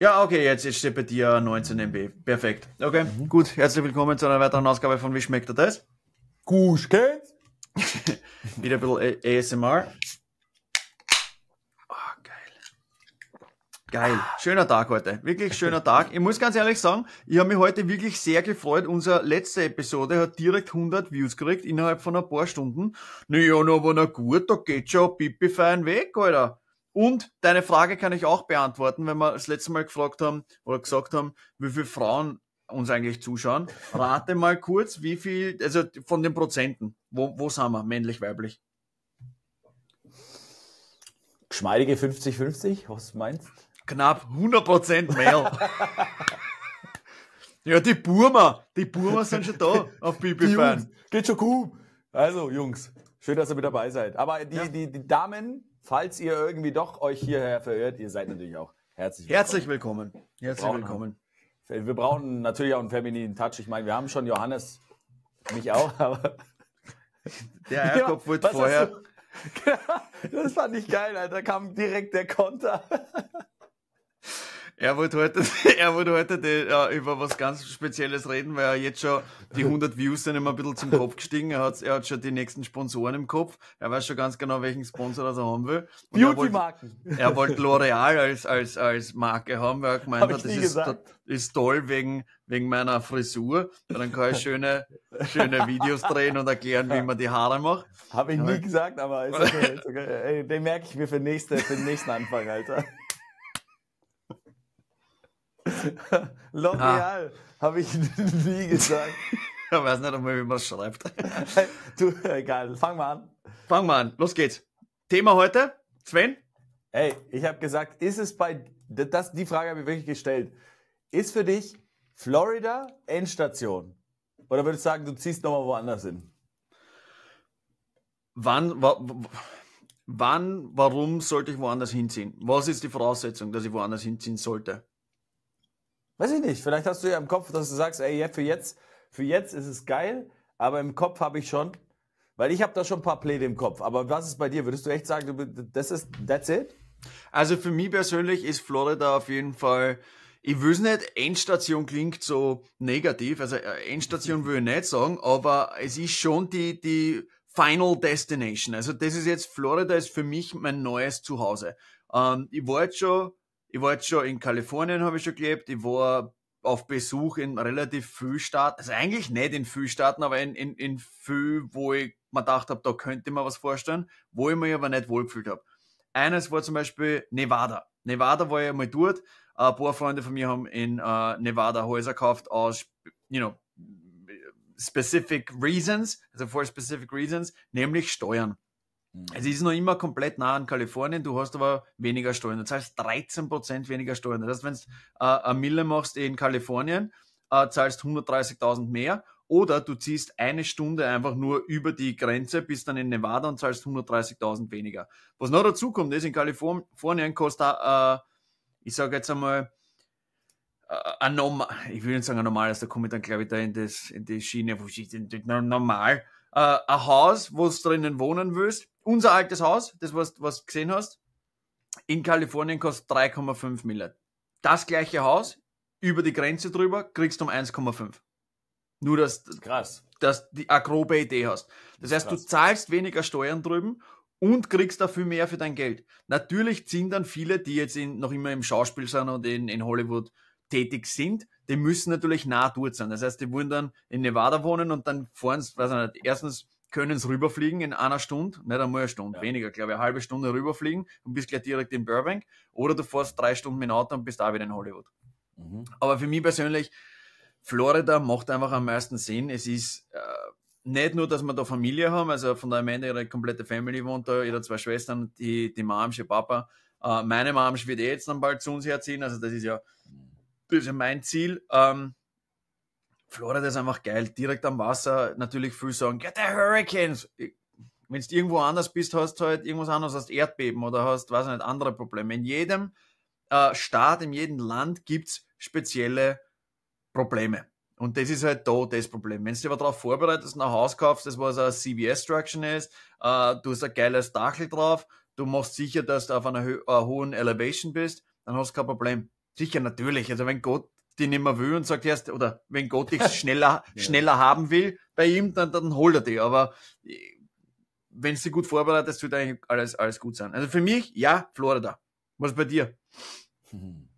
Ja, okay, jetzt, jetzt steht bei dir 19 MB. Perfekt. Okay, mhm. gut. Herzlich willkommen zu einer weiteren Ausgabe von Wie schmeckt das? Gusch geht's? Wieder ein bisschen ASMR. Oh, geil. Geil. Schöner Tag heute. Wirklich schöner Tag. Ich muss ganz ehrlich sagen, ich habe mich heute wirklich sehr gefreut. Unsere letzte Episode hat direkt 100 Views gekriegt innerhalb von ein paar Stunden. Naja, na, aber na gut, da geht schon pipi fein weg, Alter. Und deine Frage kann ich auch beantworten, wenn wir das letzte Mal gefragt haben oder gesagt haben, wie viele Frauen uns eigentlich zuschauen. Rate mal kurz, wie viel, also von den Prozenten, wo, wo sind wir, männlich, weiblich? Geschmeidige 50-50, was meinst Knapp 100% mehr. ja, die Burma, die Burma sind schon da auf Bibi-Fan. Geht schon gut. Also, Jungs, schön, dass ihr mit dabei seid. Aber die, ja. die, die Damen falls ihr irgendwie doch euch hierher verirrt, ihr seid natürlich auch herzlich willkommen. Herzlich willkommen. Herzlich willkommen. Wir brauchen natürlich auch einen femininen Touch. Ich meine, wir haben schon Johannes, mich auch, aber. Der Jakob ja, wird vorher. das fand ich geil, Alter. Da kam direkt der Konter. Er wollte heute, er wollte heute die, ja, über was ganz Spezielles reden, weil er jetzt schon die 100 Views sind ihm ein bisschen zum Kopf gestiegen. Er hat, er hat schon die nächsten Sponsoren im Kopf. Er weiß schon ganz genau, welchen Sponsor das er haben will. Beauty-Marken. Er wollte wollt L'Oreal als, als, als Marke haben, weil er gemeint Hab hat, das ist, das ist toll wegen, wegen meiner Frisur. Dann kann ich schöne, schöne Videos drehen und erklären, wie man die Haare macht. Habe ich nie gesagt, aber ist okay. Ist okay. Ey, den merke ich mir für, nächste, für den nächsten Anfang, Alter. L'Oreal, habe ich nie gesagt. Ich weiß nicht einmal, wie man es schreibt. du, egal, fang mal an. Fang mal an, los geht's. Thema heute, Sven? Ey, ich habe gesagt, ist es bei, das, die Frage habe ich wirklich gestellt. Ist für dich Florida Endstation? Oder würdest du sagen, du ziehst nochmal woanders hin? Wann, wa, wann, warum sollte ich woanders hinziehen? Was ist die Voraussetzung, dass ich woanders hinziehen sollte? Weiß ich nicht. Vielleicht hast du ja im Kopf, dass du sagst, ey, für jetzt, für jetzt ist es geil, aber im Kopf habe ich schon, weil ich habe da schon ein paar Pläne im Kopf. Aber was ist bei dir? Würdest du echt sagen, das ist, that's it? Also für mich persönlich ist Florida auf jeden Fall, ich will nicht, Endstation klingt so negativ, also äh, Endstation will ich nicht sagen, aber es ist schon die, die Final Destination. Also das ist jetzt, Florida ist für mich mein neues Zuhause. Ähm, ich war jetzt schon ich war jetzt schon in Kalifornien, habe ich schon gelebt. Ich war auf Besuch in relativ viel Staaten, also eigentlich nicht in viel Staaten, aber in, in, in viel, wo ich mir gedacht habe, da könnte ich mir was vorstellen, wo ich mich aber nicht wohlgefühlt habe. Eines war zum Beispiel Nevada. Nevada war ich einmal dort. Ein paar Freunde von mir haben in uh, Nevada Häuser gekauft aus, you know, specific reasons, also for specific reasons, nämlich Steuern. Mhm. Es ist noch immer komplett nah an Kalifornien, du hast aber weniger Steuern. Du zahlst 13% weniger Steuern. Das heißt, wenn du äh, eine Mille machst in Kalifornien, äh, zahlst 130.000 mehr oder du ziehst eine Stunde einfach nur über die Grenze, bist dann in Nevada und zahlst 130.000 weniger. Was noch dazu kommt, ist, in Kalifornien kostet, äh, ich sage jetzt einmal, äh, ein normal, ich will nicht sagen ein normales, da komme ich dann glaube ich da in, das, in die Schiene, wo ich normal, äh, ein Haus, wo du drinnen wohnen willst, unser altes Haus, das was, was du gesehen hast, in Kalifornien kostet 3,5 Millionen. Das gleiche Haus, über die Grenze drüber, kriegst du um 1,5. Nur, dass, Krass. dass du eine grobe Idee hast. Das, heißt, Krass. du zahlst weniger Steuern drüben und kriegst dafür mehr für dein Geld. Natürlich ziehen dann viele, die jetzt in, noch immer im Schauspiel sind und in, in Hollywood tätig sind, die müssen natürlich nah dort sein. Das heißt, die wollen dann in Nevada wohnen und dann fahren sie, weiß ich nicht, erstens können sie rüberfliegen in einer Stunde, nicht einmal eine Stunde, ja. weniger, glaube ich, eine halbe Stunde rüberfliegen und bist gleich direkt in Burbank. Oder du fährst drei Stunden mit dem Auto und bist auch wieder in Hollywood. Mhm. Aber für mich persönlich, Florida macht einfach am meisten Sinn. Es ist äh, nicht nur, dass wir da Familie haben, also von der Amanda, ihre komplette Family wohnt da, ihre zwei Schwestern, die, die Mom, ihr Papa. Äh, meine Mom wird eh jetzt dann bald zu uns herziehen, also das ist ja, das ist ja mein Ziel. Ähm, Florida ist einfach geil, direkt am Wasser. Natürlich viel sagen, ja, der Hurricanes. Wenn du irgendwo anders bist, hast du halt irgendwas anderes, hast Erdbeben oder hast, weiß ich nicht, andere Probleme. In jedem äh, Staat, in jedem Land gibt's spezielle Probleme. Und das ist halt da das Problem. Wenn du dich aber darauf vorbereitest, ein Haus kaufst, das was ein CBS-Struction ist, äh, du hast ein geiles Dachel drauf, du machst sicher, dass du auf einer, einer hohen Elevation bist, dann hast du kein Problem. sicher, natürlich. Also wenn Gott die nicht mehr will und sagt erst, oder wenn Gott dich schneller, ja. schneller haben will bei ihm, dann, dann holt er die. Aber wenn du gut vorbereitest, wird eigentlich alles, alles gut sein. Also für mich, ja, Florida. Was bei dir?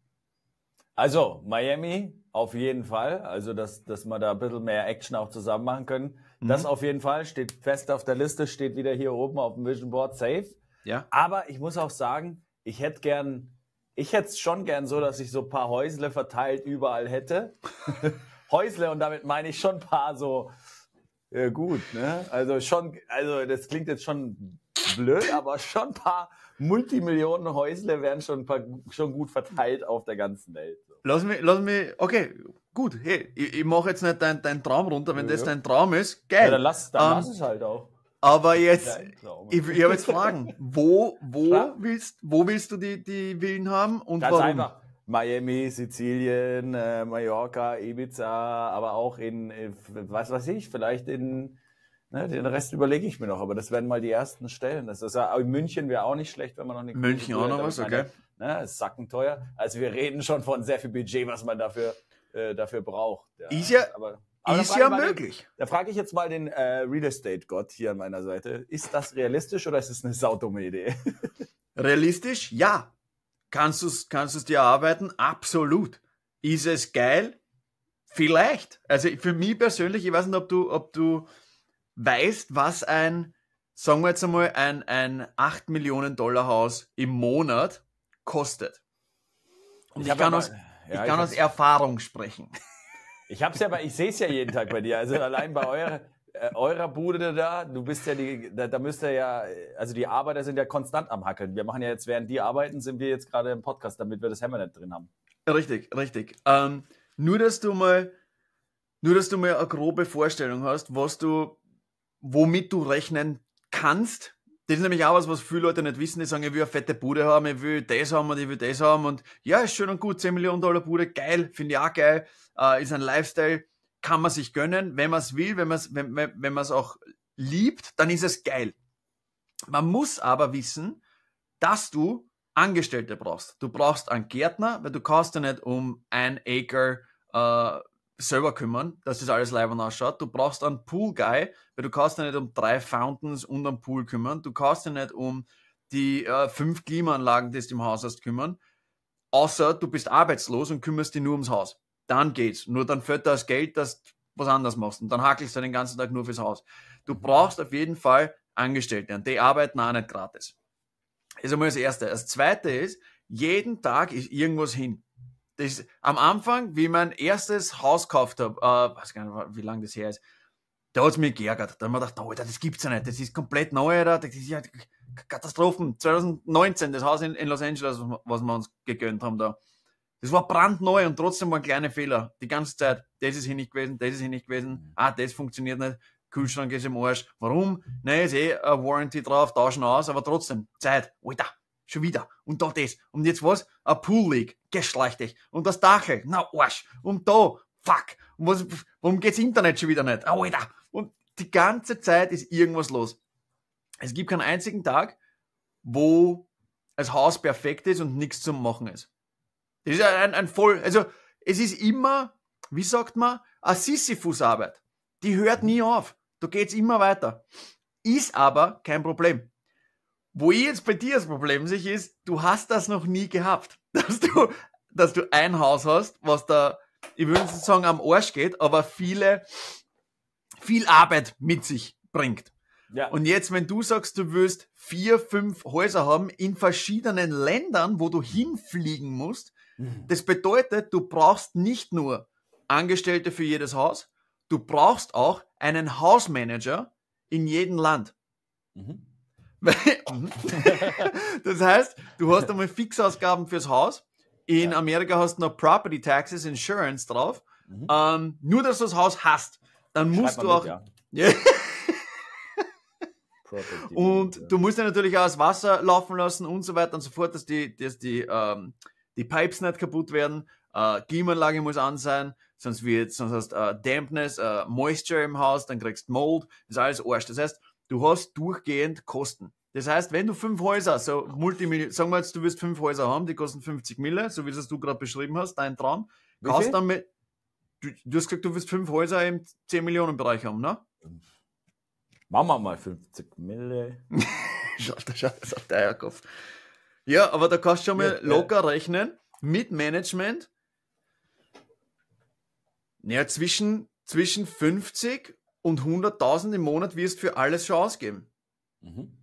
Also, Miami auf jeden Fall. Also, dass, dass wir da ein bisschen mehr Action auch zusammen machen können. Mhm. Das auf jeden Fall steht fest auf der Liste, steht wieder hier oben auf dem Vision Board safe. Ja. Aber ich muss auch sagen, ich hätte gern, ich hätte es schon gern so, dass ich so ein paar Häusle verteilt überall hätte. Häusle und damit meine ich schon ein paar so, ja, gut, ne? Also schon, also das klingt jetzt schon blöd, aber schon ein paar Multimillionen Häusle werden schon, paar, schon gut verteilt auf der ganzen Welt. Lass mich, lass mich, okay, gut, hey, ich, ich mache jetzt nicht deinen dein Traum runter, wenn ja, das dein Traum ist, geil. Ja, dann lass, dann um, lass es halt auch. Aber jetzt, ich, ich habe jetzt Fragen. Wo, wo willst, wo willst du die, die Villen haben und Ganz warum? Einfach. Miami, Sizilien, äh, Mallorca, Ibiza, aber auch in, in, was weiß ich, vielleicht in, ne, den Rest überlege ich mir noch, aber das werden mal die ersten Stellen. Das ist ja, München wäre auch nicht schlecht, wenn man noch nicht. München auch noch was, okay. Ne, ist sackenteuer. Also wir reden schon von sehr viel Budget, was man dafür, äh, dafür braucht. Ja. Ist ja, aber, aber ist ja möglich. Den, da frage ich jetzt mal den äh, Real Estate Gott hier an meiner Seite. Ist das realistisch oder ist es eine saudumme Idee? realistisch? Ja. Kannst du es kannst dir erarbeiten? Absolut. Ist es geil? Vielleicht. Also für mich persönlich, ich weiß nicht, ob du, ob du weißt, was ein, sagen wir jetzt einmal, ein, ein 8 Millionen Dollar Haus im Monat kostet. Und ich, ich kann, aus, ja, ich kann aus Erfahrung sprechen. Ich hab's ja, aber ich sehe es ja jeden Tag bei dir. Also allein bei eurer, äh, eurer Bude da, du bist ja die, da, da müsst ihr ja, also die Arbeiter sind ja konstant am Hackeln. Wir machen ja jetzt, während die arbeiten, sind wir jetzt gerade im Podcast, damit wir das Hammernet drin haben. Richtig, richtig. Ähm, nur, dass du mal, nur, dass du mal eine grobe Vorstellung hast, was du, womit du rechnen kannst. Das ist nämlich auch was, was viele Leute nicht wissen. Die sagen, ich will eine fette Bude haben, ich will das haben und ich will das haben. Und ja, ist schön und gut, 10 Millionen Dollar Bude, geil, finde ich auch geil. Äh, ist ein Lifestyle kann man sich gönnen, wenn man es will, wenn man es wenn, wenn auch liebt, dann ist es geil. Man muss aber wissen, dass du Angestellte brauchst. Du brauchst einen Gärtner, weil du kannst ja nicht um ein Acre äh, selber kümmern, dass das alles live ausschaut. Du brauchst einen Pool Guy, weil du kannst ja nicht um drei Fountains und einen Pool kümmern. Du kannst ja nicht um die äh, fünf Klimaanlagen, die du im Haus hast, kümmern. Außer du bist arbeitslos und kümmerst dich nur ums Haus dann geht's. Nur dann fällt das Geld, dass du was anderes machst. Und dann hackelst du den ganzen Tag nur fürs Haus. Du brauchst auf jeden Fall Angestellte und die arbeiten auch nicht gratis. Das ist einmal das Erste. Das Zweite ist, jeden Tag ist irgendwas hin. Das am Anfang, wie ich mein erstes Haus gekauft habe, äh, weiß gar nicht, wie lange das her ist, da hat es mich geärgert. Da haben wir gedacht, oh, Alter, das gibt's ja nicht. Das ist komplett neu, Alter. Das ist ja Katastrophen. 2019, das Haus in, in Los Angeles, was wir uns gegönnt haben da. Das war brandneu und trotzdem waren kleine Fehler. Die ganze Zeit. Das ist hier nicht gewesen, das ist hier nicht gewesen. Mhm. Ah, das funktioniert nicht. Kühlschrank ist im Arsch. Warum? Ne, ist eh eine Warranty drauf, tauschen aus, aber trotzdem. Zeit. Alter, schon wieder. Und da das. Und jetzt was? Ein Pool League. Geschlechtig. Und das Dachel. Na, Arsch. Und da. Fuck. Und was, warum geht's Internet schon wieder nicht? Alter. Und die ganze Zeit ist irgendwas los. Es gibt keinen einzigen Tag, wo das Haus perfekt ist und nichts zum Machen ist. Das ist ein, ein voll, also es ist immer, wie sagt man, eine Sisyphus-Arbeit. Die hört nie auf. Da geht's immer weiter. Ist aber kein Problem. Wo ich jetzt bei dir das Problem sich ist, du hast das noch nie gehabt. Dass du, dass du ein Haus hast, was da, ich würde nicht sagen am Arsch geht, aber viele, viel Arbeit mit sich bringt. Ja. Und jetzt, wenn du sagst, du willst vier, fünf Häuser haben in verschiedenen Ländern, wo du hinfliegen musst, Mhm. Das bedeutet, du brauchst nicht nur Angestellte für jedes Haus, du brauchst auch einen Hausmanager in jedem Land. Mhm. Mhm. das heißt, du hast einmal Fixausgaben fürs Haus. In ja. Amerika hast du noch Property Taxes, Insurance drauf. Mhm. Ähm, nur, dass du das Haus hast. Dann Schreib musst du auch. Mit, ja. und du musst ja natürlich auch das Wasser laufen lassen und so weiter und so fort, dass die, dass die ähm, die Pipes nicht kaputt werden, äh, Klimaanlage muss an sein, sonst wird, sonst hast äh, Dampness, äh, Moisture im Haus, dann kriegst du Mold, das ist alles Arsch. Das heißt, du hast durchgehend Kosten. Das heißt, wenn du fünf Häuser, so Multimillion, sagen wir jetzt, du wirst fünf Häuser haben, die kosten 50 Mille, so wie das du gerade beschrieben hast, dein Traum, Wie kaufst viel? dann mit, du, du hast gesagt, du wirst fünf Häuser im 10 Millionen Bereich haben, ne? Machen wir mal 50 Mille. Schaut, da schaut das auf der Eierkopf. Ja, aber da kannst du schon mal Ja, ja. locker rechnen mit Management. Ja, zwischen, zwischen 50 und 100.000 im Monat wirst du für alles schon ausgeben. Mhm.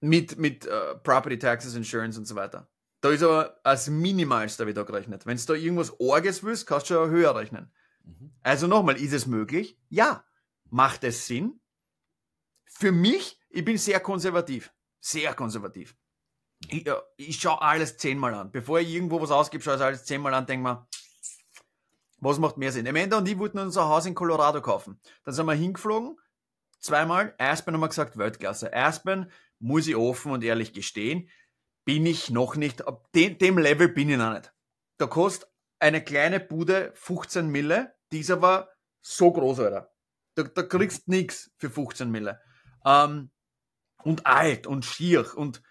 Mit, mit äh, Property Taxes, Insurance und so weiter. Da ist aber als Minimalster wieder gerechnet. Wenn du da irgendwas Orges willst, kannst du schon höher rechnen. Mhm. Also nochmal, ist es möglich? Ja. Macht es Sinn? Für mich, ich bin sehr konservativ. Sehr konservativ. Ich, ja, ich schaue alles zehnmal an. Bevor ich irgendwo was ausgebe, schaue ich alles zehnmal an, denke mir, was macht mehr Sinn? Amanda und ich wollten unser Haus in Colorado kaufen. Dann sind wir hingeflogen, zweimal. Aspen haben wir gesagt, Weltklasse. Aspen, muss ich offen und ehrlich gestehen, bin ich noch nicht, ab dem, dem Level bin ich noch nicht. Da kostet eine kleine Bude 15 Mille, die ist aber so groß, Alter. Da, da kriegst nix für 15 Mille. Ähm, und alt und schier und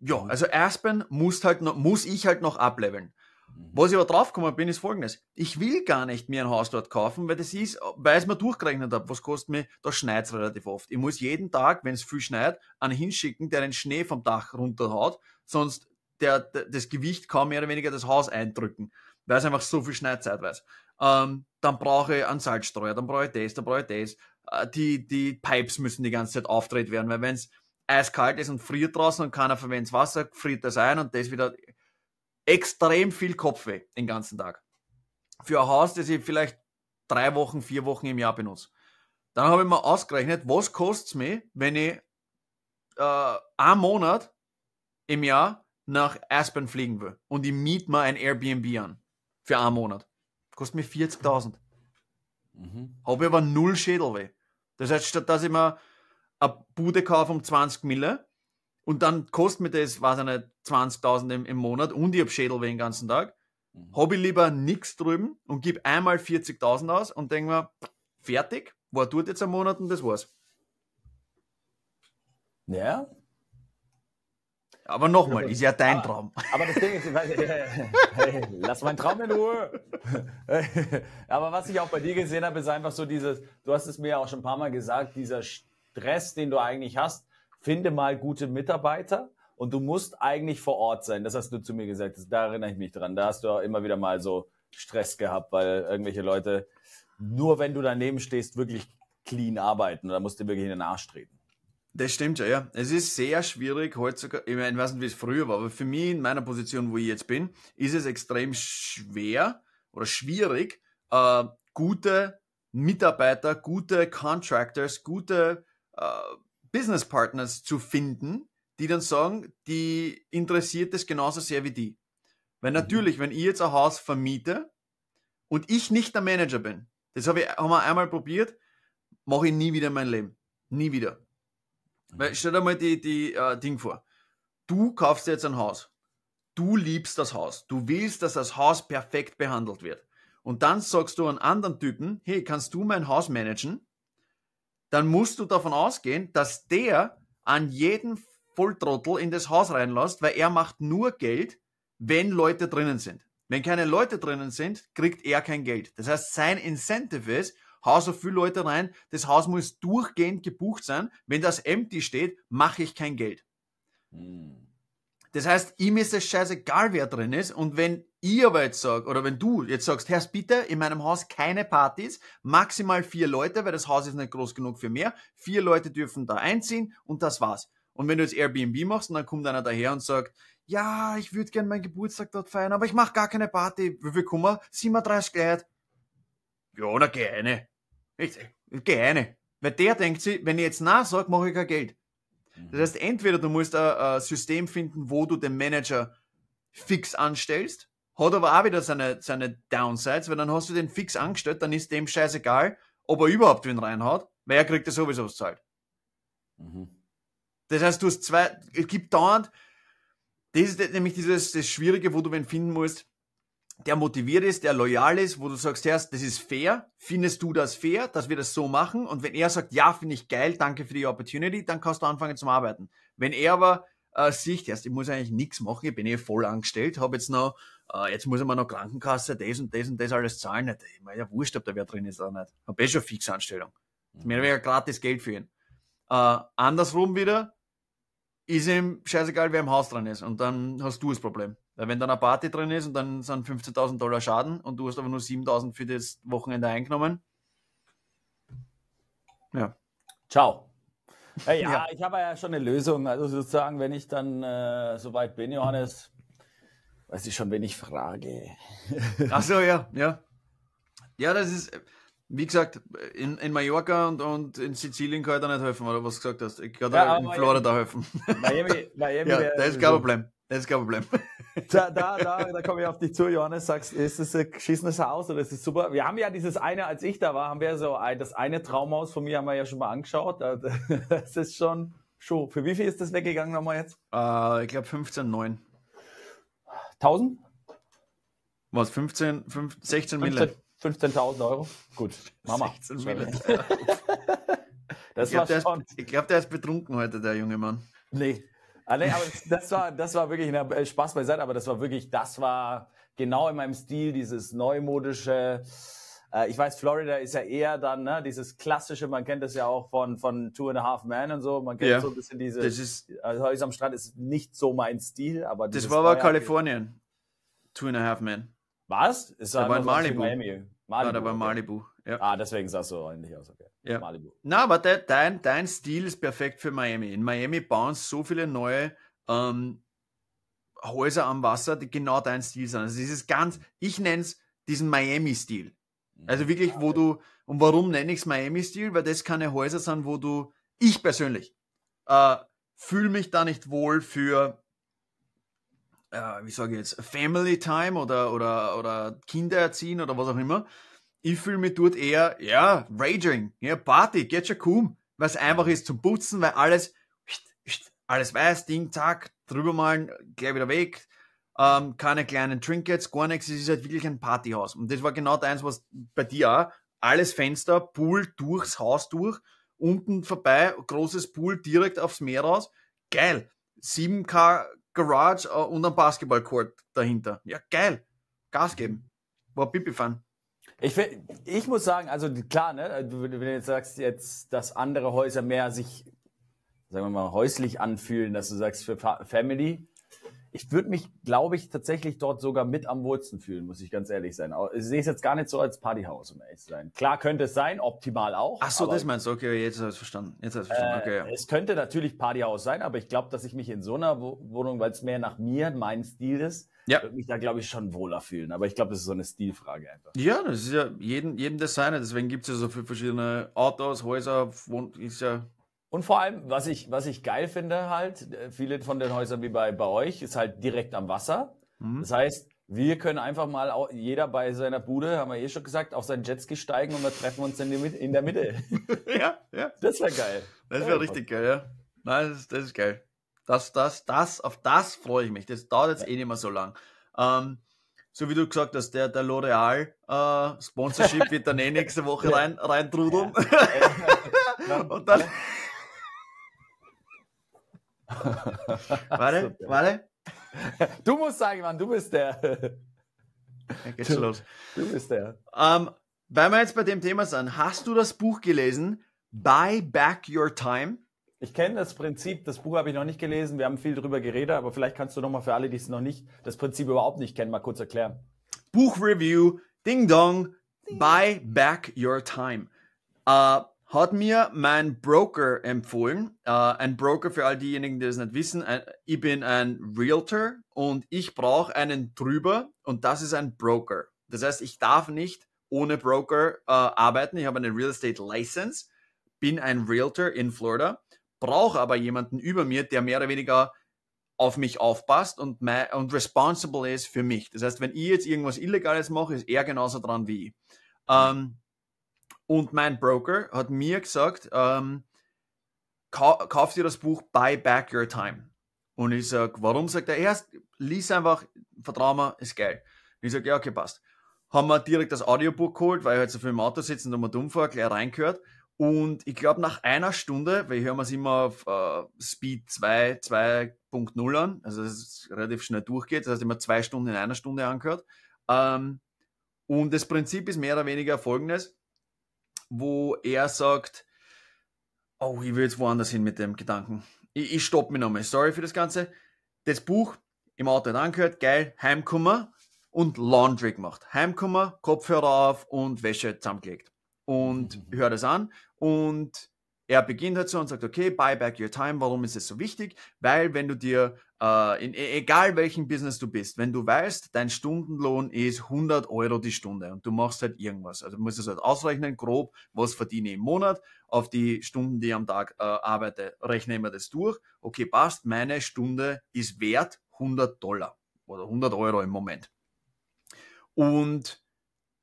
ja, also Aspen muss halt noch, muss ich halt noch ableveln. Was ich aber draufgekommen bin, ist folgendes. Ich will gar nicht mir ein Haus dort kaufen, weil das ist, weil ich es mir durchgerechnet habe, was kostet mir, da schneit relativ oft. Ich muss jeden Tag, wenn es viel schneit, einen hinschicken, der den Schnee vom Dach runterhaut, sonst der, der, das Gewicht kann mehr oder weniger das Haus eindrücken, weil es einfach so viel schneit zeitweise. Ähm, dann brauche ich einen Salzstreuer, dann brauche ich das, dann brauche ich das. Äh, die, die Pipes müssen die ganze Zeit aufgedreht werden, weil wenn es eiskalt ist und friert draußen und keiner verwendet Wasser, friert das ein und das wieder extrem viel Kopfweh den ganzen Tag. Für ein Haus, das ich vielleicht drei Wochen, vier Wochen im Jahr benutze. Dann habe ich mir ausgerechnet, was kostet es mir, wenn ich äh, einen Monat im Jahr nach Aspen fliegen will und ich miete mir ein Airbnb an. Für einen Monat. Kostet mir 40.000. Mhm. Habe ich aber null Schädelweh. Das heißt, statt dass ich mir eine Bude kaufe um 20 Mille und dann kostet mir das, weiß ich nicht, 20.000 im, im Monat und ich habe Schädelweh den ganzen Tag, Mhm. habe ich lieber nichts drüben und gebe einmal 40.000 aus und denke mir, fertig, war tut jetzt einen Monat und das war's. Ja, Aber nochmal, ist ja dein Traum. aber das Ding ist, ich weiß, hey, lass meinen Traum in Ruhe. aber was ich auch bei dir gesehen habe, ist einfach so dieses, du hast es mir ja auch schon ein paar Mal gesagt, dieser Stress, den du eigentlich hast, finde mal gute Mitarbeiter und du musst eigentlich vor Ort sein. Das hast du zu mir gesagt. Da erinnere ich mich dran. Da hast du auch immer wieder mal so Stress gehabt, weil irgendwelche Leute, nur wenn du daneben stehst, wirklich clean arbeiten. Da musst du wirklich in den Arsch treten. Das stimmt ja, ja. Es ist sehr schwierig heutzutage, ich meine, ich weiß nicht, wie es früher war, aber für mich in meiner Position, wo ich jetzt bin, ist es extrem schwer oder schwierig, äh, gute Mitarbeiter, gute Contractors, gute äh, Business Partners zu finden, die dann sagen, die interessiert es genauso sehr wie die. Weil natürlich, wenn ich jetzt ein Haus vermiete und ich nicht der Manager bin, das habe ich, haben wir einmal probiert, mache ich nie wieder in mein Leben. Nie wieder. Weil stell dir mal die, die äh, Ding vor. Du kaufst jetzt ein Haus. Du liebst das Haus. Du willst, dass das Haus perfekt behandelt wird. Und dann sagst du an anderen Typen, hey, kannst du mein Haus managen? Dann musst du davon ausgehen, dass der an jeden Volltrottel in das Haus reinlässt, weil er macht nur Geld, wenn Leute drinnen sind. Wenn keine Leute drinnen sind, kriegt er kein Geld. Das heißt, sein Incentive ist, hau so viele Leute rein, das Haus muss durchgehend gebucht sein. Wenn das empty steht, mache ich kein Geld. Hm. Das heißt, ihm ist es scheißegal, wer drin ist. Und wenn ich aber jetzt sage, oder wenn du jetzt sagst, Herr, bitte, in meinem Haus keine Partys, maximal vier Leute, weil das Haus ist nicht groß genug für mehr. Vier Leute dürfen da einziehen und das war's. Und wenn du jetzt Airbnb machst und dann kommt einer daher und sagt, ja, ich würde gern meinen Geburtstag dort feiern, aber ich mache gar keine Party. Wie viel Kummer? 37 Leute. Ja, na geh eine. Ich, geh eine. Weil der denkt sich, wenn ich jetzt na sag, mache ich kein Geld. Das heißt, entweder du musst ein, System finden, wo du den Manager fix anstellst, hat aber auch wieder seine, seine Downsides, weil dann hast du den fix angestellt, dann ist dem scheißegal, ob er überhaupt wen reinhaut, weil er kriegt ja sowieso was zahlt. Mhm. Das heißt, du hast zwei, es gibt dauernd, das ist nämlich dieses, das Schwierige, wo du wen finden musst, der motiviert ist, der loyal ist, wo du sagst, erst, das ist fair, findest du das fair, dass wir das so machen? Und wenn er sagt, ja, finde ich geil, danke für die Opportunity, dann kannst du anfangen zum Arbeiten. Wenn er aber äh, sieht, erst, ich muss eigentlich nichts machen, ich bin eh voll angestellt, habe jetzt noch, äh, jetzt muss ich mir noch Krankenkasse, das und das und das alles zahlen, nicht. ich meine, ja wurscht, ob da wer drin ist oder nicht. Hab eh schon Fixanstellung. Mhm. Mehr oder weniger gratis Geld für ihn. Äh, andersrum wieder, ist ihm scheißegal, wer im Haus drin ist. Und dann hast du das Problem. Weil wenn dann eine Party drin ist und dann sind 15.000 Dollar Schaden und du hast aber nur 7.000 für das Wochenende eingenommen. Ja. Ciao. Hey, ja, ja, ich habe ja schon eine Lösung. Also sozusagen, wenn ich dann äh, soweit bin, Johannes, weiß ich schon, wen ich frage. Ach so, ja, ja. Ja, das ist, wie gesagt, in, in Mallorca und, und in Sizilien kann ich da nicht helfen, oder was du gesagt hast. Ich kann ja, da in Florida helfen. Miami, Miami ja, das ist kein Problem. Das ist kein Problem. Da, da, da, da komme ich auf dich zu, Johannes, sagst, ist das ein geschissenes Haus oder ist das super? Wir haben ja dieses eine, als ich da war, haben wir so ein, das eine Traumhaus von mir haben wir ja schon mal angeschaut. Das ist schon, schon. Für wie viel ist das weggegangen nochmal jetzt? Uh, ich glaube 15,9. 1000? Was, 15, 15 16 Millionen? 15.000 Euro? Gut, Mama. 16 Millionen. das ich glaube, der, glaub, der ist betrunken heute, der junge Mann. Nee, Ah, nee, aber das war, das war wirklich na, äh, Spaß beiseite, aber das war wirklich, das war genau in meinem Stil, dieses neumodische. Äh, ich weiß, Florida ist ja eher dann, ne, dieses klassische, man kennt das ja auch von, von Two and a Half Men und so, man kennt ja, so ein bisschen diese, das ist, also Häuser am Strand ist nicht so mein Stil, aber Das war aber Kalifornien. Two and a Half Men. Was? Ist da war in Malibu. Miami. Malibu. Ja, da war Malibu. Ja. Ah, deswegen sah es so ähnlich aus, okay. Ja. Malibu. Na, aber de, dein, dein Stil ist perfekt für Miami. In Miami bauen so viele neue ähm, Häuser am Wasser, die genau dein Stil sind. Also dieses ganz, ich nenne es diesen Miami-Stil. Mhm. Also wirklich, wo du, und warum nenne ich es Miami-Stil? Weil das keine Häuser sind, wo du, ich persönlich, äh, fühle mich da nicht wohl für, äh, wie sage ich jetzt, Family Time oder, oder, oder Kinder erziehen oder was auch immer ich fühle mich dort eher, ja, Raging, ja, Party, geht schon cool, weil es einfach ist zum Putzen, weil alles, alles weiß, Ding, zack, drüber malen, gleich wieder weg, ähm, keine kleinen Trinkets, gar nichts, es ist halt wirklich ein Partyhaus. Und das war genau deins, was bei dir auch, alles Fenster, Pool durchs Haus durch, unten vorbei, großes Pool direkt aufs Meer raus, geil, 7K Garage äh, und ein Basketballcourt dahinter, ja, geil, Gas geben, war Pipi-Fan. Ich, ich muss sagen, also klar, ne, wenn du jetzt sagst, jetzt, dass andere Häuser mehr sich, sagen wir mal, häuslich anfühlen, dass du sagst, für Family, ich würde mich, glaube ich, tatsächlich dort sogar mit am wohlsten fühlen, muss ich ganz ehrlich sein. Ich sehe es jetzt gar nicht so als Partyhaus, um ehrlich zu sein. Klar könnte es sein, optimal auch. Ach so, das meinst du, okay, jetzt du es verstanden. Jetzt du verstanden. Okay, ja. Es könnte natürlich Partyhaus sein, aber ich glaube, dass ich mich in so einer Wohnung, weil es mehr nach mir, mein Stil ist, ja. würde mich da, glaube ich, schon wohler fühlen. Aber ich glaube, das ist so eine Stilfrage einfach. Ja, das ist ja jeden, jeden Designer. Deswegen gibt es ja so viele verschiedene Autos, Häuser, ist ja. Und vor allem, was ich, was ich geil finde halt, äh, viele von den Häusern wie bei, bei euch, ist halt direkt am Wasser. Mhm. Das heißt, wir können einfach mal, auch, jeder bei seiner Bude, haben wir eh schon gesagt, auf seinen Jetski steigen und wir treffen uns in, die, in der Mitte. ja, ja. Das wäre geil. Das wäre ja, richtig geil, ja. Nein, das, das ist geil. Das, das, das, auf das freue ich mich. Das dauert jetzt eh nicht mehr so lang. Ähm, so wie du gesagt hast, der, der L'Oreal äh, Sponsorship wird dann eh nächste Woche rein, reintrudeln. Und dann. warte, warte. Du musst sagen, Mann, du bist der. Ja, geht's schon los. Du bist der. Ähm, weil wir jetzt bei dem Thema sind, hast du das Buch gelesen? Buy Back Your Time? Ich kenne das Prinzip, das Buch habe ich noch nicht gelesen, wir haben viel darüber geredet, aber vielleicht kannst du nochmal für alle, die es noch nicht, das Prinzip überhaupt nicht kennen, mal kurz erklären. Buchreview, Ding Dong, Buy Back Your Time. Uh, hat mir mein Broker empfohlen. Uh, ein Broker für all diejenigen, die das nicht wissen. Ein, ich bin ein Realtor und ich brauche einen drüber und das ist ein Broker. Das heißt, ich darf nicht ohne Broker uh, arbeiten. Ich habe eine Real Estate License, bin ein Realtor in Florida brauche aber jemanden über mir, der mehr oder weniger auf mich aufpasst und, und responsible ist für mich. Das heißt, wenn ich jetzt irgendwas Illegales mache, ist er genauso dran wie ich. Ähm, und mein Broker hat mir gesagt, ähm, kau kauf dir das Buch Buy Back Your Time. Und ich sage, warum? Sagt er, erst lies einfach, vertrau mir, ist geil. Ich sage, ja, okay, passt. Haben wir direkt das Audiobook geholt, weil ich halt so viel im Auto sitzen und mal dumm vor, gleich reingehört. Und ich glaube, nach einer Stunde, weil ich höre mir es immer auf äh, Speed 2, 2.0 an, also dass es relativ schnell durchgeht, das heißt immer zwei Stunden in einer Stunde angehört. Ähm, und das Prinzip ist mehr oder weniger folgendes, wo er sagt, oh, ich will jetzt woanders hin mit dem Gedanken. Ich, ich stopp mich nochmal, sorry für das Ganze. Das Buch im Auto angehört, geil, heimkommen und Laundry gemacht. Heimkommen, Kopfhörer auf und Wäsche zusammengelegt und mhm. höre das an und er beginnt halt so und sagt, okay, buy back your time. Warum ist es so wichtig? Weil wenn du dir, äh, in, e, egal welchen Business du bist, wenn du weißt, dein Stundenlohn ist 100 Euro die Stunde und du machst halt irgendwas, also du musst es halt ausrechnen, grob, was verdiene ich im Monat, auf die Stunden, die ich am Tag äh, arbeite, rechne ich mir das durch. Okay, passt, meine Stunde ist wert 100 Dollar oder 100 Euro im Moment. Und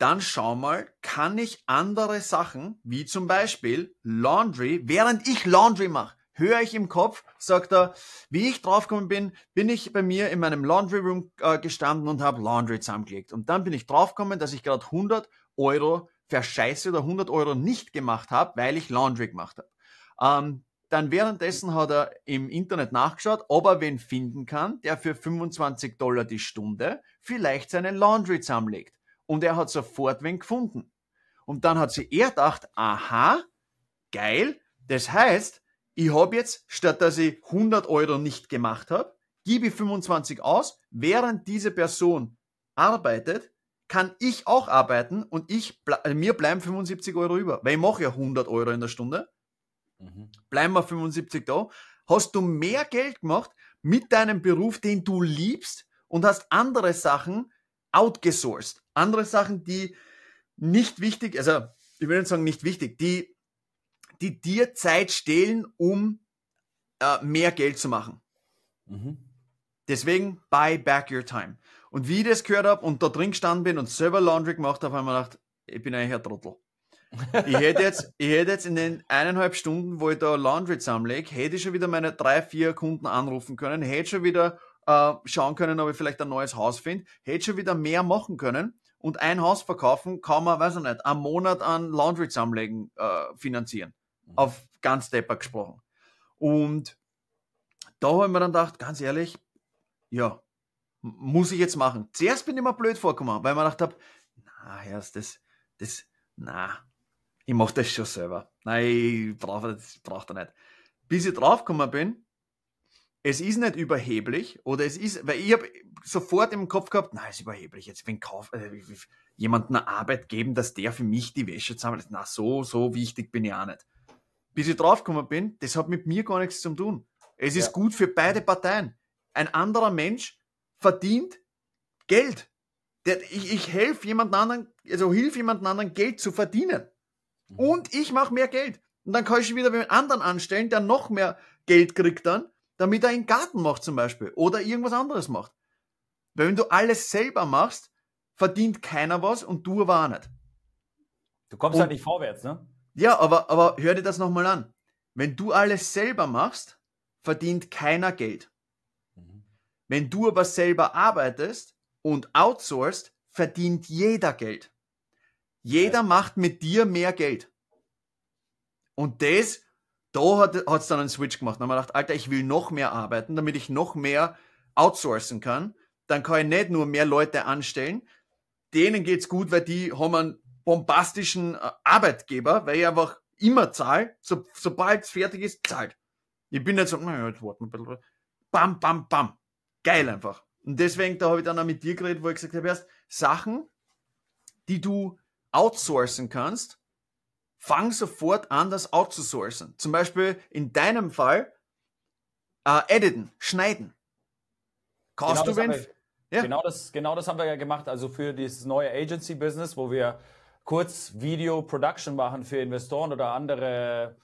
dann schau mal, kann ich andere Sachen, wie zum Beispiel Laundry, während ich Laundry mache, höre ich im Kopf, sagt er, wie ich draufgekommen bin, bin ich bei mir in meinem Laundry Room äh, gestanden und habe Laundry zusammengelegt. Und dann bin ich draufgekommen, dass ich gerade 100 Euro verscheiße oder 100 Euro nicht gemacht habe, weil ich Laundry gemacht habe. Ähm, dann währenddessen hat er im Internet nachgeschaut, ob er wen finden kann, der für 25 Dollar die Stunde vielleicht seine Laundry zusammenlegt und er hat sofort wen gefunden. Und dann hat sie er gedacht, aha, geil, das heißt, ich habe jetzt, statt dass ich 100 Euro nicht gemacht habe, gebe ich 25 aus, während diese Person arbeitet, kann ich auch arbeiten und ich, äh, mir bleiben 75 Euro über, weil ich mache ja 100 Euro in der Stunde. Mhm. Bleiben wir 75 da. Hast du mehr Geld gemacht mit deinem Beruf, den du liebst und hast andere Sachen outgesourced. Andere Sachen, die nicht wichtig, also ich will nicht sagen nicht wichtig, die, die dir Zeit stehlen, um äh, mehr Geld zu machen. Mhm. Deswegen buy back your time. Und wie ich das gehört habe und da drin gestanden bin und selber Laundry gemacht habe, habe ich mir gedacht, ich bin eigentlich ein Trottel. ich hätte jetzt, ich hätte jetzt in den eineinhalb Stunden, wo ich da Laundry zusammenlege, hätte ich schon wieder meine drei, vier Kunden anrufen können, hätte schon wieder äh, schauen können, ob ich vielleicht ein neues Haus finde. Hätte schon wieder mehr machen können und ein Haus verkaufen kann man, weiß ich nicht, am Monat an Laundry zusammenlegen äh, finanzieren. Mhm. Auf ganz depper gesprochen. Und da habe ich mir dann gedacht, ganz ehrlich, ja, muss ich jetzt machen. Zuerst bin ich mir blöd vorgekommen, weil ich mir gedacht habe, na, Herr, das, das, na, ich mache das schon selber. Nein, ich brauche das braucht er nicht. Bis ich draufgekommen bin, es ist nicht überheblich oder es ist, weil ich habe sofort im Kopf gehabt, na, es ist überheblich, jetzt wenn Kauf, äh, jemandem eine Arbeit geben, dass der für mich die Wäsche zusammenlässt. Na, so, so wichtig bin ich auch nicht. Bis ich draufgekommen bin, das hat mit mir gar nichts zu tun. Es ist ja. gut für beide Parteien. Ein anderer Mensch verdient Geld. Der, ich, ich helfe jemand anderen, also hilf jemand anderen Geld zu verdienen. Mhm. Und ich mache mehr Geld. Und dann kann ich wieder einen anderen anstellen, der noch mehr Geld kriegt dann damit er einen Garten macht zum Beispiel oder irgendwas anderes macht. Weil wenn du alles selber machst, verdient keiner was und du aber auch nicht. Du kommst und, halt nicht vorwärts, ne? Ja, aber, aber hör dir das nochmal an. Wenn du alles selber machst, verdient keiner Geld. Mhm. Wenn du aber selber arbeitest und outsourcest, verdient jeder Geld. Jeder ja. macht mit dir mehr Geld. Und das da hat es dann einen Switch gemacht. Dann haben wir gedacht, Alter, ich will noch mehr arbeiten, damit ich noch mehr outsourcen kann. Dann kann ich nicht nur mehr Leute anstellen. Denen geht's gut, weil die haben einen bombastischen äh, Arbeitgeber, weil ich einfach immer zahle. So, sobald es fertig ist, zahlt. Ich bin nicht so, naja, jetzt warten wir ein bisschen. Bam, bam, bam. Geil einfach. Und deswegen, da habe ich dann auch mit dir geredet, wo ich gesagt habe, erst Sachen, die du outsourcen kannst, fang sofort an, das outzusourcen. Zum Beispiel in deinem Fall äh, editen, schneiden. Kaufst genau du wen? Ja. Genau, das, genau das haben wir ja gemacht, also für dieses neue Agency-Business, wo wir kurz Video-Production machen für Investoren oder andere,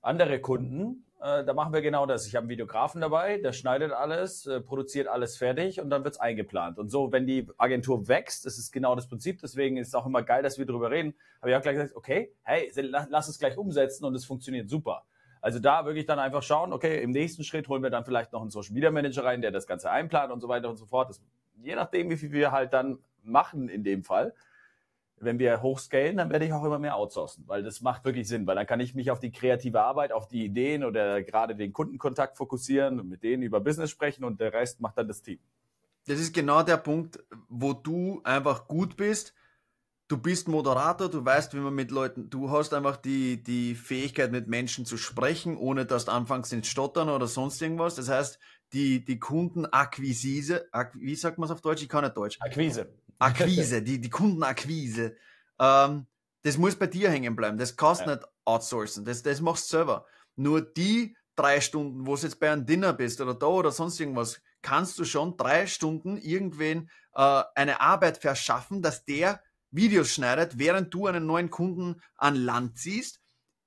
andere Kunden. Äh, da machen wir genau das. Ich habe einen Videografen dabei, der schneidet alles, äh, produziert alles fertig und dann wird es eingeplant. Und so, wenn die Agentur wächst, das ist genau das Prinzip, deswegen ist es auch immer geil, dass wir darüber reden, habe ich auch gleich gesagt, okay, hey, lass es gleich umsetzen und es funktioniert super. Also da wirklich dann einfach schauen, okay, im nächsten Schritt holen wir dann vielleicht noch einen Social Media Manager rein, der das Ganze einplant und so weiter und so fort. Das, je nachdem, wie viel wir halt dann machen in dem Fall, wenn wir hochscalen, dann werde ich auch immer mehr outsourcen, weil das macht wirklich Sinn, weil dann kann ich mich auf die kreative Arbeit, auf die Ideen oder gerade den Kundenkontakt fokussieren und mit denen über Business sprechen und der Rest macht dann das Team. Das ist genau der Punkt, wo du einfach gut bist. Du bist Moderator, du weißt, wie man mit Leuten, du hast einfach die, die Fähigkeit, mit Menschen zu sprechen, ohne dass du anfängst ins Stottern oder sonst irgendwas. Das heißt, die, die Kundenakquise, wie sagt man es auf Deutsch? Ich kann nicht Deutsch. Akquise. Akquise, die, die Kundenakquise, ähm, das muss bei dir hängen bleiben. Das kannst ja. nicht outsourcen. Das, das machst du selber. Nur die drei Stunden, wo du jetzt bei einem Dinner bist oder da oder sonst irgendwas, kannst du schon drei Stunden irgendwen äh, eine Arbeit verschaffen, dass der Videos schneidet, während du einen neuen Kunden an Land ziehst,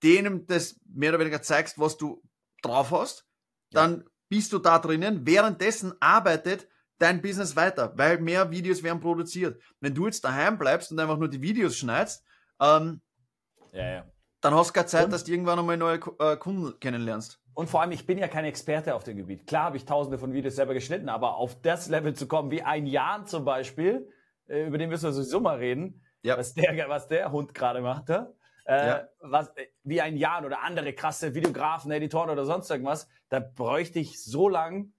denen das mehr oder weniger zeigst, was du drauf hast. Dann ja. bist du da drinnen. Währenddessen arbeitet dein Business weiter, weil mehr Videos werden produziert. Wenn du jetzt daheim bleibst und einfach nur die Videos schneidest, ähm, ja, ja. dann hast du keine Zeit, und? dass du irgendwann einmal neue äh, Kunden kennenlernst. Und vor allem, ich bin ja kein Experte auf dem Gebiet. Klar habe ich tausende von Videos selber geschnitten, aber auf das Level zu kommen, wie ein Jan zum Beispiel, äh, über den müssen wir sowieso mal reden, ja. was, der, was der Hund gerade macht, äh, ja. was, äh, wie ein Jan oder andere krasse Videografen, Editoren oder sonst irgendwas, da bräuchte ich so lang,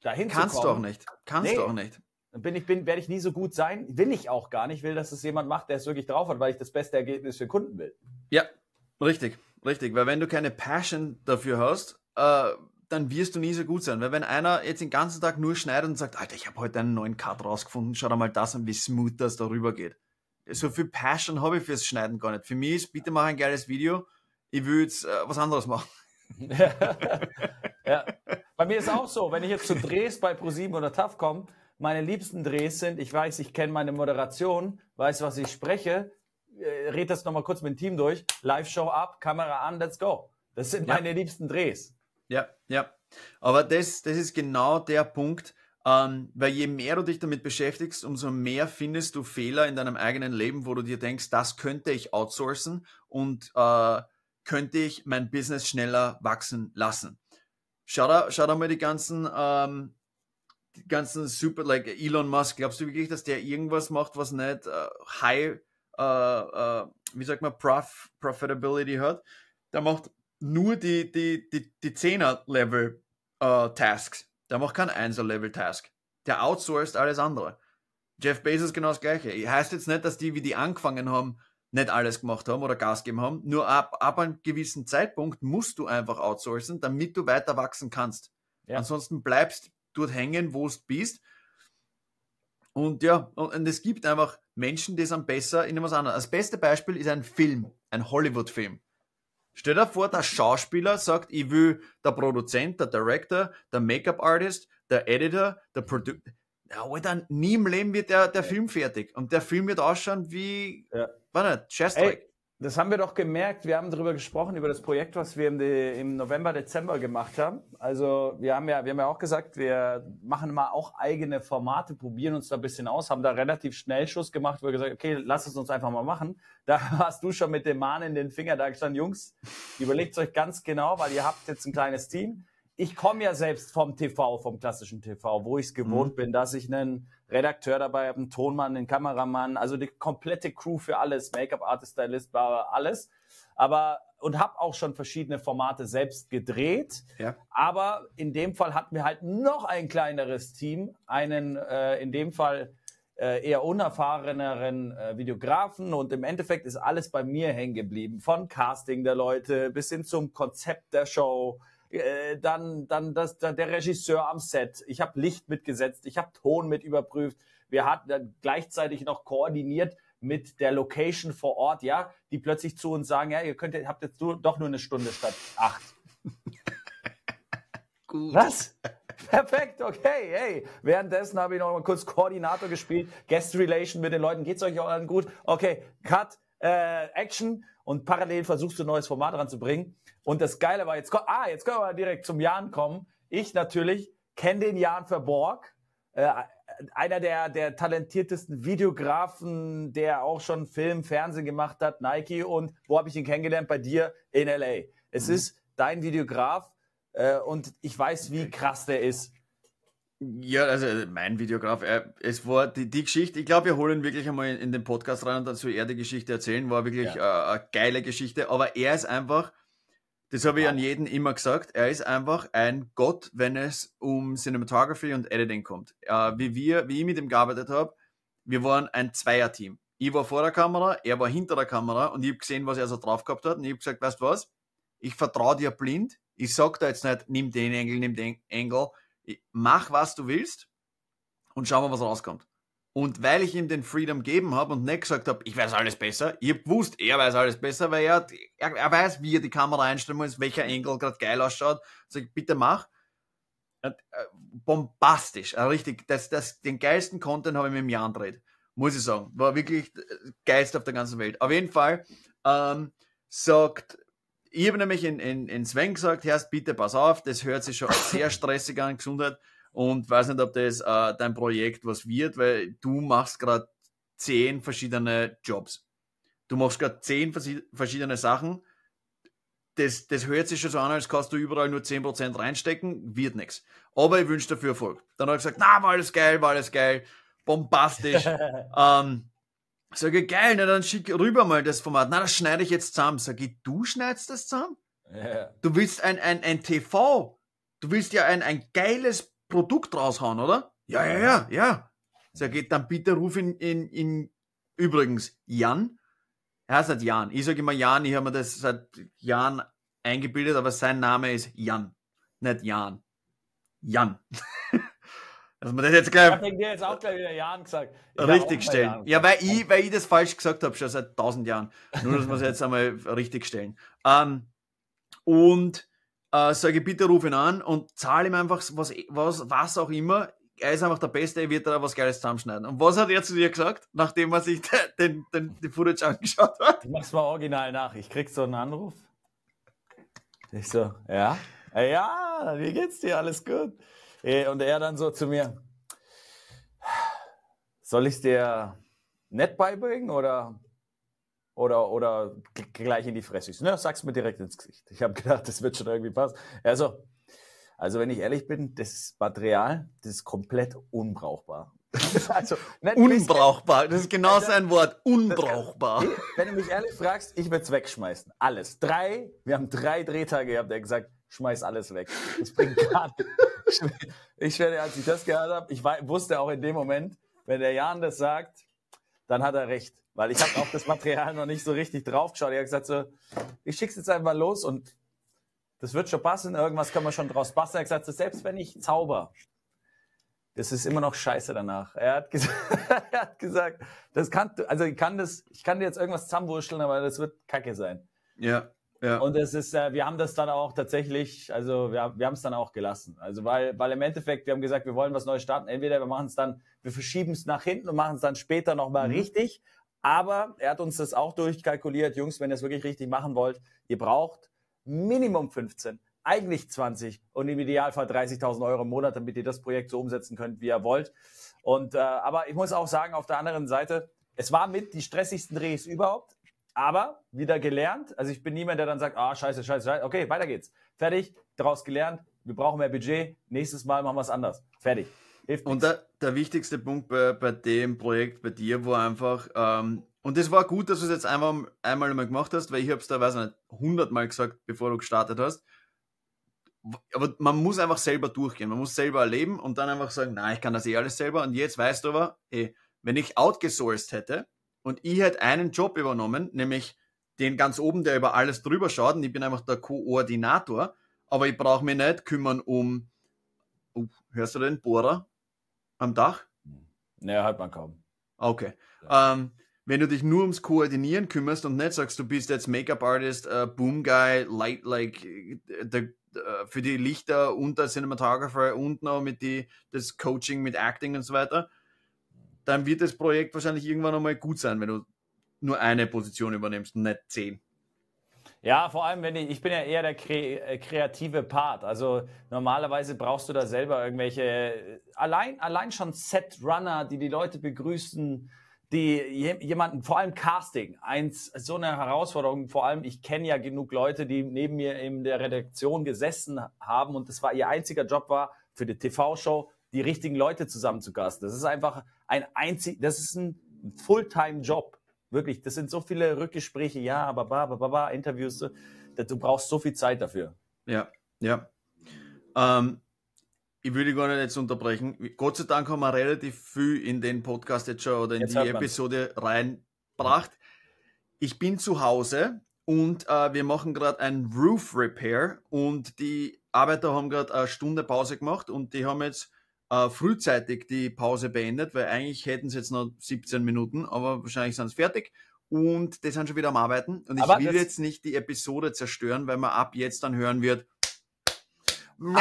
dahin Kannst zu kommen. Kannst auch nicht. Kannst nee. du auch nicht. Dann bin ich, bin, werde ich nie so gut sein. Will ich auch gar nicht. Will, dass es jemand macht, der es wirklich drauf hat, weil ich das beste Ergebnis für Kunden will. Ja, richtig. Richtig. Weil wenn du keine Passion dafür hast, äh, dann wirst du nie so gut sein. Weil wenn einer jetzt den ganzen Tag nur schneidet und sagt, Alter, ich habe heute einen neuen Cut rausgefunden, schau dir mal das an, wie smooth das darüber geht. So viel Passion habe ich fürs Schneiden gar nicht. Für mich ist, bitte mach ein geiles Video, ich will jetzt äh, was anderes machen. Ja. Bei mir ist auch so, wenn ich jetzt zu Drehs bei Pro7 oder TAF komme, meine liebsten Drehs sind, ich weiß, ich kenne meine Moderation, weiß, was ich spreche, äh, red das nochmal kurz mit dem Team durch, Live-Show ab, Kamera an, let's go. Das sind ja. meine liebsten Drehs. Ja, ja. Aber das, das ist genau der Punkt, ähm, weil je mehr du dich damit beschäftigst, umso mehr findest du Fehler in deinem eigenen Leben, wo du dir denkst, das könnte ich outsourcen und äh, könnte ich mein Business schneller wachsen lassen. Schau da, schau da mal die ganzen, ähm, die ganzen super, like Elon Musk. Glaubst du wirklich, dass der irgendwas macht, was nicht äh, high, äh, äh, wie sagt man, Prof Profitability hat? Der macht nur die, die, die, die 10er-Level äh, Tasks. Der macht kein 1er-Level Task. Der outsourced alles andere. Jeff Bezos genau das gleiche. Heißt jetzt nicht, dass die, wie die angefangen haben, nicht alles gemacht haben oder Gas geben haben. Nur ab, ab einem gewissen Zeitpunkt musst du einfach outsourcen, damit du weiter wachsen kannst. Ja. Ansonsten bleibst dort hängen, wo du bist. Und ja, und, und, es gibt einfach Menschen, die sind besser in etwas anderes. Das beste Beispiel ist ein Film, ein Hollywood-Film. Stell dir vor, der Schauspieler sagt, ich will der Produzent, der Director, der Make-up-Artist, der Editor, der Producer. Ja, Alter, nie im Leben wird der, der Film fertig. Und der Film wird ausschauen wie, ja. Warte, Scheißdreck. Das haben wir doch gemerkt. Wir haben darüber gesprochen, über das Projekt, was wir im, im, November, Dezember gemacht haben. Also wir haben ja, wir haben ja auch gesagt, wir machen mal auch eigene Formate, probieren uns da ein bisschen aus, haben da relativ schnell Schuss gemacht, wo wir gesagt okay, lass es uns einfach mal machen. Da hast du schon mit dem Mahn in den Finger da gestanden, Jungs, überlegt euch ganz genau, weil ihr habt jetzt ein kleines Team ich komme ja selbst vom TV, vom klassischen TV, wo ich es gewohnt mhm. bin, dass ich einen Redakteur dabei habe, einen Tonmann, einen Kameramann, also die komplette Crew für alles, Make-up-Artist, Stylist, alles. Aber und habe auch schon verschiedene Formate selbst gedreht. Ja. Aber in dem Fall hatten wir halt noch ein kleineres Team, einen äh, in dem Fall äh, eher unerfahreneren äh, Videografen und im Endeffekt ist alles bei mir hängen geblieben. Von Casting der Leute bis hin zum Konzept der Show, äh, dann, dann das, der Regisseur am Set. Ich habe Licht mitgesetzt, ich habe Ton mit überprüft. Wir hatten gleichzeitig noch koordiniert mit der Location vor Ort, ja, die plötzlich zu uns sagen, ja, ihr könnt, habt jetzt doch nur eine Stunde statt acht. Gut. Was? Perfekt, okay, hey. Währenddessen habe ich noch mal kurz Koordinator gespielt, Guest Relation mit den Leuten. Geht's euch auch allen gut? Okay, Cut, äh, Action und parallel versuchst du ein neues Format ranzubringen. Und das Geile war, jetzt, ah, jetzt können wir direkt zum Jan kommen. Ich natürlich kenne den Jan Verborg, äh, einer der, der talentiertesten Videografen, der auch schon Film, Fernsehen gemacht hat, Nike. Und wo habe ich ihn kennengelernt? Bei dir in LA. Es mhm. ist dein Videograf äh, und ich weiß, wie krass der ist. Ja, also mein Videograf, er, es war die, die Geschichte, ich glaube, wir holen wirklich einmal in, in, den Podcast rein und dann soll er die Geschichte erzählen, war wirklich ja. äh, eine geile Geschichte, aber er ist einfach, das habe ich an jeden immer gesagt, er ist einfach ein Gott, wenn es um Cinematography und Editing kommt. Äh, wie wir, wie ich mit ihm gearbeitet habe, wir waren ein Zweierteam. Ich war vor der Kamera, er war hinter der Kamera und ich habe gesehen, was er so drauf gehabt hat und ich habe gesagt, weißt du was, ich vertraue dir blind, ich sag da jetzt nicht, nimm den Engel, nimm den Engel, mach was du willst und schau mal, was rauskommt. Und weil ich ihm den Freedom gegeben habe und nicht gesagt habe, ich weiß alles besser, ich habe gewusst, er weiß alles besser, weil er, er, er, weiß, wie er die Kamera einstellen muss, welcher Engel gerade geil ausschaut. Sag ich, bitte mach. Äh, bombastisch, also richtig, das, das, den geilsten Content habe ich mit dem Jan gedreht, muss ich sagen. War wirklich geilst auf der ganzen Welt. Auf jeden Fall ähm, sagt ich habe nämlich in, in, in Sven gesagt, Herrst, bitte pass auf, das hört sich schon sehr stressig an, Gesundheit. Und weiß nicht, ob das äh, dein Projekt was wird, weil du machst gerade zehn verschiedene Jobs. Du machst gerade zehn verschiedene Sachen. Das, das hört sich schon so an, als kannst du überall nur 10% reinstecken, wird nichts. Aber ich wünsche dafür Erfolg. Dann habe ich gesagt, na, war alles geil, war alles geil, bombastisch. ähm, Sag ich, geil, na dann schick rüber mal das Format. Na, das schneide ich jetzt zusammen. Sag ich, du schneidest das zusammen? Ja. Du willst ein, ein, ein TV, du willst ja ein, ein geiles Produkt raushauen, oder? Ja, ja, ja, ja. Sag ich, dann bitte ruf ihn in, in, übrigens, Jan. Er heißt halt Jan. Ich sage immer Jan, ich habe mir das seit Jahren eingebildet, aber sein Name ist Jan, nicht Jan. Jan. Dass man das jetzt gleich. Ich habe dir jetzt auch gleich wieder Jahren gesagt. Ich richtig stellen. Ja, weil ich, weil ich das falsch gesagt habe, schon seit tausend Jahren. Nur, dass wir es jetzt einmal richtig stellen. Ähm, und äh, sage, bitte ruf ihn an und zahle ihm einfach was, was, was auch immer. Er ist einfach der Beste, er wird da was Geiles zusammenschneiden. Und was hat er zu dir gesagt, nachdem er sich den, den, den Footage angeschaut hat? Ich mach's mal original nach. Ich krieg so einen Anruf. Ich so, ja? Ja, wie geht's dir? Alles gut? Äh, und er dann so zu mir, soll ich dir nett beibringen oder, oder, oder gleich in die Fresse? So, ne, sag's mir direkt ins Gesicht. Ich habe gedacht, das wird schon irgendwie passen. Also, also wenn ich ehrlich bin, das Material, das ist komplett unbrauchbar. also, unbrauchbar, das ist genau also, sein Wort, unbrauchbar. Kann, wenn du mich ehrlich fragst, ich würde es wegschmeißen. Alles. Drei, wir haben drei Drehtage gehabt, er hat gesagt, schmeiß alles weg. Das bringt gar nichts. Ich werde, als ich das gehört habe, ich wusste auch in dem Moment, wenn der Jan das sagt, dann hat er recht. Weil ich habe auf das Material noch nicht so richtig draufgeschaut. Er hat gesagt so, ich schick's jetzt einfach los und das wird schon passen, irgendwas kann man schon draus basteln. Er hat gesagt, so, selbst wenn ich zauber, das ist immer noch scheiße danach. Er hat, gesagt, er hat gesagt, das kann, also ich kann das, ich kann dir jetzt irgendwas zusammenwurschteln, aber das wird kacke sein. Ja. Ja. Und es ist, äh, wir haben das dann auch tatsächlich, also wir, wir haben es dann auch gelassen. Also weil, weil im Endeffekt, wir haben gesagt, wir wollen was Neues starten. Entweder wir machen es dann, wir verschieben es nach hinten und machen es dann später nochmal mhm. richtig. Aber er hat uns das auch durchkalkuliert. Jungs, wenn ihr es wirklich richtig machen wollt, ihr braucht Minimum 15, eigentlich 20 und im Idealfall 30.000 Euro im Monat, damit ihr das Projekt so umsetzen könnt, wie ihr wollt. Und äh, aber ich muss auch sagen, auf der anderen Seite, es war mit die stressigsten Drehs überhaupt. Aber wieder gelernt. Also ich bin niemand, der dann sagt, ah, scheiße, scheiße, scheiße. Okay, weiter geht's. Fertig, daraus gelernt. Wir brauchen mehr Budget. Nächstes Mal machen wir es anders. Fertig. Hilft und der, der, wichtigste Punkt bei, bei dem Projekt bei dir war einfach, ähm, und es war gut, dass du es jetzt einmal, einmal einmal gemacht hast, weil ich habe es da, weiß ich nicht, hundertmal gesagt, bevor du gestartet hast. Aber man muss einfach selber durchgehen. Man muss selber erleben und dann einfach sagen, nein, ich kann das eh alles selber. Und jetzt weißt du aber, ey, wenn ich outgesourced hätte, und ich hätte einen Job übernommen, nämlich den ganz oben, der über alles drüber schaut und ich bin einfach der Koordinator, aber ich brauche mich nicht kümmern um, uh, hörst du den Bohrer am Dach? Naja, hört man kaum. Okay. Ja. Ähm, wenn du dich nur ums Koordinieren kümmerst und nicht sagst, du bist jetzt Make-up-Artist, uh, Boom-Guy, Light, like, the, uh, für die Lichter und der Cinematographer und noch mit die, das Coaching mit Acting und so weiter, dann wird das Projekt wahrscheinlich irgendwann einmal gut sein, wenn du nur eine Position übernimmst nicht zehn. Ja, vor allem, wenn ich, ich bin ja eher der kre äh, kreative Part. Also normalerweise brauchst du da selber irgendwelche, allein, allein schon Set-Runner, die die Leute begrüßen, die jemanden, vor allem Casting, eins, so eine Herausforderung, vor allem, ich kenne ja genug Leute, die neben mir in der Redaktion gesessen haben und das war ihr einziger Job war, für die TV-Show die richtigen Leute zusammen zu casten. Das ist einfach ein einzig, das ist ein Fulltime-Job. Wirklich, das sind so viele Rückgespräche, ja, baba, baba, Interviews, du brauchst so viel Zeit dafür. Ja, ja. Ähm, ich würde gar nicht jetzt unterbrechen. Gott sei Dank haben wir relativ viel in den Podcast jetzt schon oder in jetzt die Episode reinbracht. Ich bin zu Hause und äh, wir machen gerade ein Roof Repair und die Arbeiter haben gerade eine Stunde Pause gemacht und die haben jetzt äh, frühzeitig die Pause beendet, weil eigentlich hätten sie jetzt noch 17 Minuten, aber wahrscheinlich sind sie fertig und die sind schon wieder am Arbeiten. Und ich aber will jetzt nicht die Episode zerstören, weil man ab jetzt dann hören wird. Aber,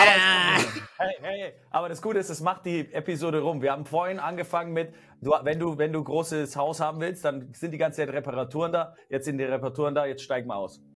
hey, hey, aber das Gute ist, es macht die Episode rum. Wir haben vorhin angefangen mit, du, wenn du, wenn du großes Haus haben willst, dann sind die ganze Zeit Reparaturen da. Jetzt sind die Reparaturen da, jetzt steigen wir aus.